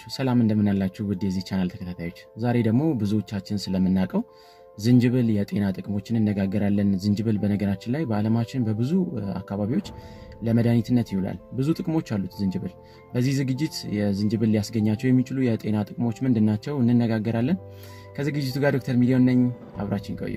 ናችሁ? ሰላም እንደምን አላችሁ? ውድ የዚህ ቻናል ተከታታዮች፣ ዛሬ ደግሞ ብዙዎቻችን ስለምናውቀው ዝንጅብል የጤና ጥቅሞችን እንነጋገራለን። ዝንጅብል በነገራችን ላይ በዓለማችን በብዙ አካባቢዎች ለመድኃኒትነት ይውላል። ብዙ ጥቅሞች አሉት ዝንጅብል። በዚህ ዝግጅት የዝንጅብል ሊያስገኛቸው የሚችሉ የጤና ጥቅሞች ምንድን ናቸው እንነጋገራለን። ከዝግጅቱ ጋር ዶክተር ሚሊዮን ነኝ። አብራችን ቆዩ።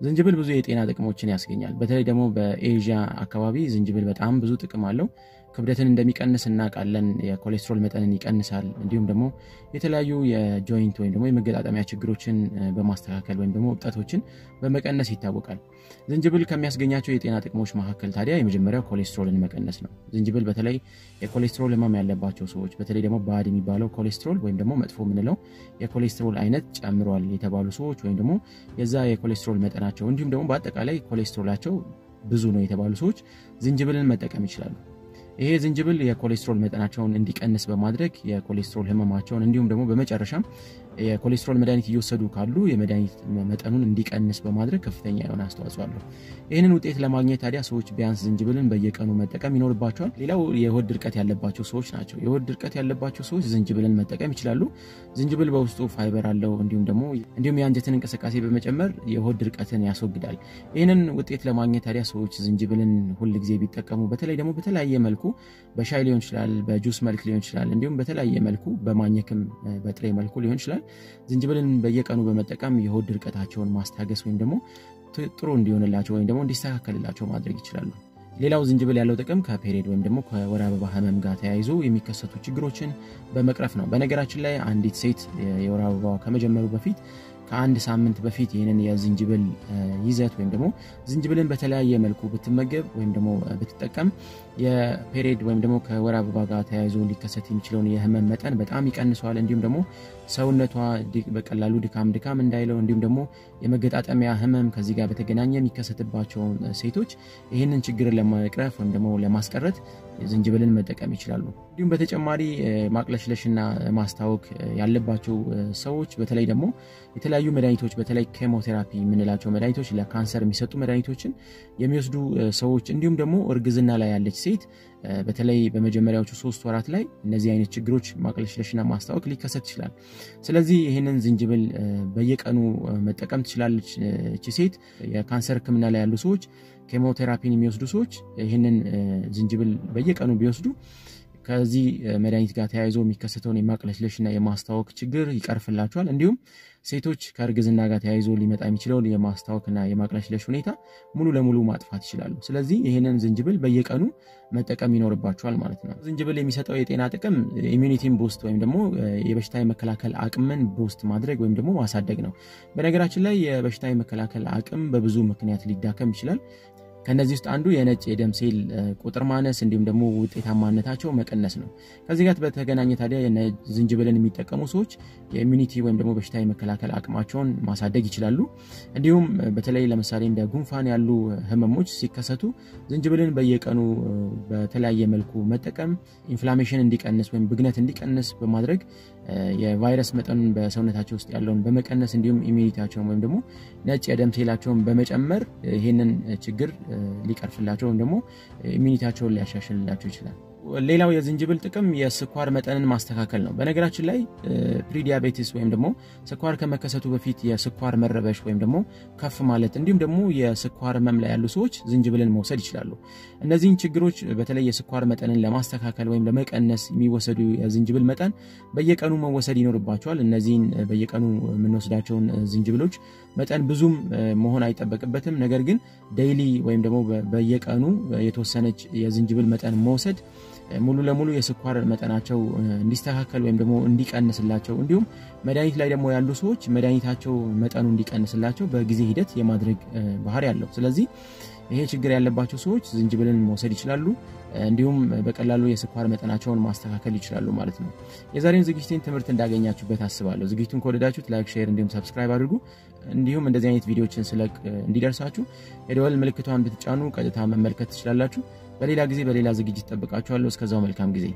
ዝንጅብል ብዙ የጤና ጥቅሞችን ያስገኛል። በተለይ ደግሞ በኤዥያ አካባቢ ዝንጅብል በጣም ብዙ ጥቅም አለው። ክብደትን እንደሚቀንስ እናውቃለን። የኮሌስትሮል መጠንን ይቀንሳል። እንዲሁም ደግሞ የተለያዩ የ joint ወይም ደግሞ የመገጣጠሚያ ችግሮችን በማስተካከል ወይም ደግሞ እብጠቶችን በመቀነስ ይታወቃል። ዝንጅብል ከሚያስገኛቸው የጤና ጥቅሞች መካከል ታዲያ የመጀመሪያው ኮሌስትሮልን መቀነስ ነው። ዝንጅብል በተለይ የኮሌስትሮል ህመም ያለባቸው ሰዎች በተለይ ደግሞ bad የሚባለው ኮሌስትሮል ወይም ደግሞ መጥፎ የምንለው የኮሌስትሮል አይነት ጨምሯል የተባሉ ሰዎች ወይም ደግሞ የዛ የኮሌስትሮል መጠናቸው እንዲሁም ደግሞ በአጠቃላይ ኮሌስትሮላቸው ብዙ ነው የተባሉ ሰዎች ዝንጅብልን መጠቀም ይችላሉ። ይሄ ዝንጅብል የኮሌስትሮል መጠናቸውን እንዲቀንስ በማድረግ የኮሌስትሮል ህመማቸውን እንዲሁም ደግሞ በመጨረሻም የኮሌስትሮል መድኃኒት እየወሰዱ ካሉ የመድኃኒት መጠኑን እንዲቀንስ በማድረግ ከፍተኛ የሆነ አስተዋጽኦ አለው። ይህንን ውጤት ለማግኘት ታዲያ ሰዎች ቢያንስ ዝንጅብልን በየቀኑ መጠቀም ይኖርባቸዋል። ሌላው የሆድ ድርቀት ያለባቸው ሰዎች ናቸው። የሆድ ድርቀት ያለባቸው ሰዎች ዝንጅብልን መጠቀም ይችላሉ። ዝንጅብል በውስጡ ፋይበር አለው። እንዲሁም ደግሞ እንዲሁም የአንጀትን እንቅስቃሴ በመጨመር የሆድ ድርቀትን ያስወግዳል። ይህንን ውጤት ለማግኘት ታዲያ ሰዎች ዝንጅብልን ሁል ጊዜ ቢጠቀሙ በተለይ ደግሞ በተለያየ መልኩ በሻይ ሊሆን ይችላል፣ በጁስ መልክ ሊሆን ይችላል፣ እንዲሁም በተለያየ መልኩ በማኘክም በጥሬ መልኩ ሊሆን ይችላል። ዝንጅብልን በየቀኑ በመጠቀም የሆድ ድርቀታቸውን ማስታገስ ወይም ደግሞ ጥሩ እንዲሆንላቸው ወይም ደግሞ እንዲስተካከልላቸው ማድረግ ይችላሉ። ሌላው ዝንጅብል ያለው ጥቅም ከ period ወይም ደግሞ ከወር አበባ ህመም ጋር ተያይዞ የሚከሰቱ ችግሮችን በመቅረፍ ነው። በነገራችን ላይ አንዲት ሴት የወር አበባ ከመጀመሩ በፊት ከአንድ ሳምንት በፊት ይህንን የዝንጅብል ይዘት ወይም ደግሞ ዝንጅብልን በተለያየ መልኩ ብትመገብ ወይም ደግሞ ብትጠቀም የፔሬድ ወይም ደግሞ ከወር አበባ ጋር ተያይዞ ሊከሰት የሚችለውን የህመም መጠን በጣም ይቀንሰዋል። እንዲሁም ደግሞ ሰውነቷ በቀላሉ ድካም ድካም እንዳይለው እንዲሁም ደግሞ የመገጣጠሚያ ህመም ከዚህ ጋር በተገናኘ የሚከሰትባቸውን ሴቶች ይህንን ችግርን ለመቅረፍ ወይም ደግሞ ለማስቀረት ዝንጅብልን መጠቀም ይችላሉ። እንዲሁም በተጨማሪ ማቅለሽለሽና ማስታወክ ያለባቸው ሰዎች በተለይ ደግሞ የተለያዩ መድኃኒቶች በተለይ ኬሞቴራፒ የምንላቸው መድኃኒቶች ለካንሰር የሚሰጡ መድኃኒቶችን የሚወስዱ ሰዎች እንዲሁም ደግሞ እርግዝና ላይ ያለች ሴት በተለይ በመጀመሪያዎቹ ሶስት ወራት ላይ እነዚህ አይነት ችግሮች ማቅለሽለሽና ማስታወክ ሊከሰት ይችላል። ስለዚህ ይህንን ዝንጅብል በየቀኑ መጠቀም ትችላለች እቺ ሴት። የካንሰር ሕክምና ላይ ያሉ ሰዎች፣ ኬሞቴራፒን የሚወስዱ ሰዎች ይህንን ዝንጅብል በየቀኑ ቢወስዱ ከዚህ መድኃኒት ጋር ተያይዞ የሚከሰተውን የማቅለሽለሽና የማስታወክ ችግር ይቀርፍላቸዋል። እንዲሁም ሴቶች ከእርግዝና ጋር ተያይዞ ሊመጣ የሚችለውን የማስታወክና የማቅለሽለሽ ሁኔታ ሙሉ ለሙሉ ማጥፋት ይችላሉ። ስለዚህ ይህንን ዝንጅብል በየቀኑ መጠቀም ይኖርባቸዋል ማለት ነው። ዝንጅብል የሚሰጠው የጤና ጥቅም immunity ን boost ወይም ደግሞ የበሽታ የመከላከል አቅምን boost ማድረግ ወይም ደግሞ ማሳደግ ነው። በነገራችን ላይ የበሽታ የመከላከል አቅም በብዙ ምክንያት ሊዳከም ይችላል። ከነዚህ ውስጥ አንዱ የነጭ የደም ሴል ቁጥር ማነስ እንዲሁም ደግሞ ውጤታማነታቸው መቀነስ ነው። ከዚህ ጋር በተገናኘ ታዲያ ዝንጅብልን የሚጠቀሙ ሰዎች የ immunity ወይም ደግሞ በሽታ የመከላከል አቅማቸውን ማሳደግ ይችላሉ። እንዲሁም በተለይ ለምሳሌ እንደ ጉንፋን ያሉ ህመሞች ሲከሰቱ ዝንጅብልን በየቀኑ በተለያየ መልኩ መጠቀም inflammation እንዲቀንስ ወይም ብግነት እንዲቀንስ በማድረግ የቫይረስ መጠኑን በሰውነታቸው ውስጥ ያለውን በመቀነስ እንዲሁም immunity ያቸውን ወይም ደግሞ ነጭ የደም ሴላቸውን በመጨመር ይህንን ችግር ሊቀርፍላቸው ወይም ደግሞ immunity ያቸውን ሊያሻሽልላቸው ይችላል። ሌላው የዝንጅብል ጥቅም የስኳር መጠንን ማስተካከል ነው። በነገራችን ላይ prediabetes ወይም ደግሞ ስኳር ከመከሰቱ በፊት የስኳር መረበሽ ወይም ደግሞ ከፍ ማለት እንዲሁም ደግሞ የስኳር ህመም ያሉ ሰዎች ዝንጅብልን መውሰድ ይችላሉ። እነዚህን ችግሮች በተለይ የስኳር መጠንን ለማስተካከል ወይም ለመቀነስ የሚወሰዱ የዝንጅብል መጠን በየቀኑ መወሰድ ይኖርባቸዋል። እነዚህን በየቀኑ የምንወስዳቸውን ዝንጅብሎች መጠን ብዙም መሆን አይጠበቅበትም። ነገር ግን ዴይሊ ወይም ደግሞ በየቀኑ የተወሰነች የዝንጅብል መጠን መውሰድ ሙሉ ለሙሉ የስኳር መጠናቸው እንዲስተካከል ወይም ደግሞ እንዲቀንስላቸው እንዲሁም መድኃኒት ላይ ደግሞ ያሉ ሰዎች መድኃኒታቸው መጠኑ እንዲቀንስላቸው በጊዜ ሂደት የማድረግ ባህሪ አለው። ስለዚህ ይሄ ችግር ያለባቸው ሰዎች ዝንጅብልን መውሰድ ይችላሉ። እንዲሁም በቀላሉ የስኳር መጠናቸውን ማስተካከል ይችላሉ ማለት ነው። የዛሬውን ዝግጅቴን ትምህርት እንዳገኛችሁበት አስባለሁ። ዝግጅቱን ከወደዳችሁት like፣ share እንዲሁም subscribe አድርጉ። እንዲሁም እንደዚህ አይነት ቪዲዮዎችን ስለቅ እንዲደርሳችሁ የደወል ምልክቷን ብትጫኑ ቀጥታ መመልከት ትችላላችሁ። በሌላ ጊዜ በሌላ ዝግጅት እጠብቃችኋለሁ። እስከዛው መልካም ጊዜ